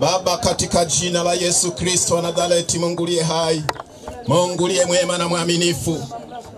Baba, katika jina la Yesu Kristo wa Nazareti, Mungu uliye hai, Mungu uliye mwema na mwaminifu,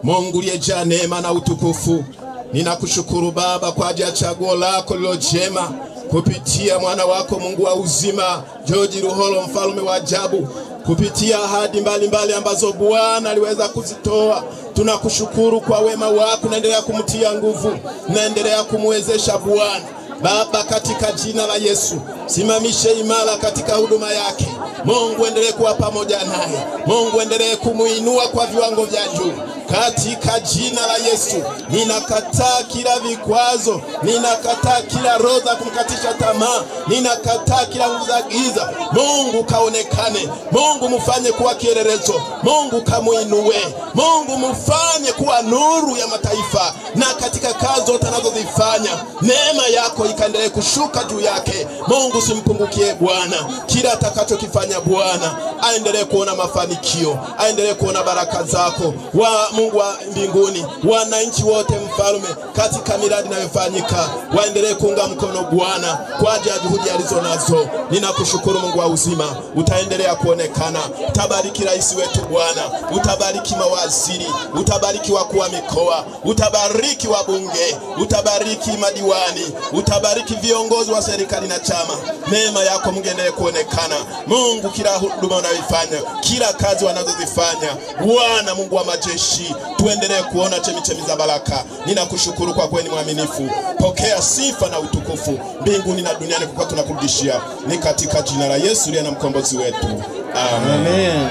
Mungu janema neema na utukufu, ninakushukuru Baba kwa ajili ya chaguo lako lilo jema. Kupitia mwana wako Mungu wa uzima George Ruholo, mfalme wa ajabu, kupitia ahadi mbalimbali ambazo Bwana aliweza kuzitoa. Tunakushukuru kwa wema wako, naendelea kumtia nguvu, naendelea kumwezesha Bwana Baba, katika jina la Yesu, simamishe imara katika huduma yake. Mungu endelee kuwa pamoja naye. Mungu endelee kumuinua kwa viwango vya juu katika jina la Yesu. Ninakataa kila vikwazo, ninakataa kila roho za kumkatisha tamaa, ninakataa kila nguvu za giza. Mungu kaonekane, Mungu mfanye kuwa kielelezo, Mungu kamuinue, Mungu mfanye kuwa nuru ya mataifa, na katika kazi zote anazozifanya neema yako ikaendelee kushuka juu yake. Mungu simpungukie Bwana, kila atakachokifanya Bwana aendelee kuona mafanikio, aendelee kuona baraka zako wa Mungu wa mbinguni, wananchi wote mfalme, katika miradi inayofanyika waendelee kuunga mkono Bwana kwa ajili ya juhudi alizo nazo. Ninakushukuru Mungu wa uzima, utaendelea kuonekana. Utabariki rais wetu Bwana, utabariki mawaziri, utabariki wakuu wa mikoa, utabariki wabunge, utabariki madiwani, utabariki viongozi wa serikali na chama. Neema yako Mungu endelee kuonekana. Mungu, kila huduma wanayoifanya, kila kazi wanazozifanya Bwana Mungu wa majeshi tuendelee kuona chemichemi za baraka. Ninakushukuru kwa kweli mwaminifu. Pokea sifa na utukufu mbinguni na duniani, kwa tunakurudishia. Ni katika jina la Yesu aliye na mkombozi wetu, amen. Amen.